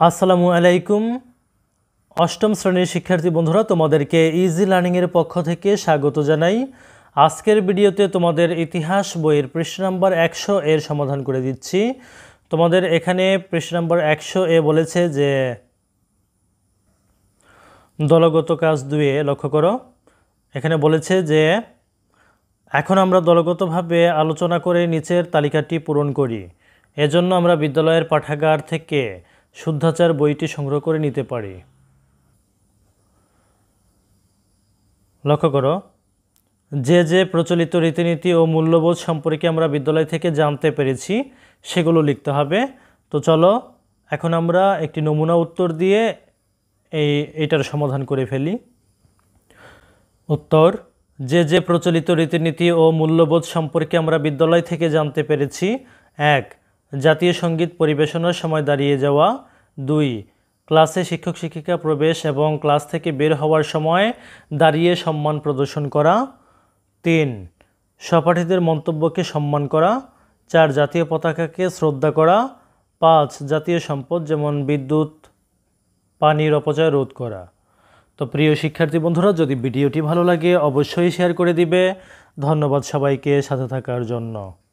আসসালামু আলাইকুম। অষ্টম শ্রেণির শিক্ষার্থী বন্ধুরা, তোমাদেরকে ইজি লার্নিংয়ের পক্ষ থেকে স্বাগত জানাই। আজকের ভিডিওতে তোমাদের ইতিহাস বইয়ের পৃষ্ঠা নাম্বার একশো এর সমাধান করে দিচ্ছি। তোমাদের এখানে পৃষ্ঠা নাম্বার একশো এ বলেছে যে, দলগত কাজ দুয়ে লক্ষ্য করো। এখানে বলেছে যে, এখন আমরা দলগতভাবে আলোচনা করে নিচের তালিকাটি পূরণ করি। এজন্য আমরা বিদ্যালয়ের পাঠাগার থেকে শুদ্ধাচার বইটি সংগ্রহ করে নিতে পারি। লক্ষ্য করো, যে যে প্রচলিত রীতিনীতি ও মূল্যবোধ সম্পর্কে আমরা বিদ্যালয় থেকে জানতে পেরেছি, সেগুলো লিখতে হবে। তো চলো, এখন আমরা একটি নমুনা উত্তর দিয়ে এই, এটার সমাধান করে ফেলি। উত্তর, যে যে প্রচলিত রীতিনীতি ও মূল্যবোধ সম্পর্কে আমরা বিদ্যালয় থেকে জানতে পেরেছি, এক জাতীয় সংগীত পরিবেশনার সময় দাঁড়িয়ে যাওয়া। দুই, ক্লাসে শিক্ষক শিক্ষিকা প্রবেশ এবং ক্লাস থেকে বের হওয়ার সময় দাঁড়িয়ে সম্মান প্রদর্শন করা। তিন, সহপাঠীদের মন্তব্যকে সম্মান করা। চার, জাতীয় পতাকাকে শ্রদ্ধা করা। পাঁচ, জাতীয় সম্পদ যেমন বিদ্যুৎ, পানির অপচয় রোধ করা। তো প্রিয় শিক্ষার্থী বন্ধুরা, যদি ভিডিওটি ভালো লাগে, অবশ্যই শেয়ার করে দিবে। ধন্যবাদ সবাইকে সাথে থাকার জন্য।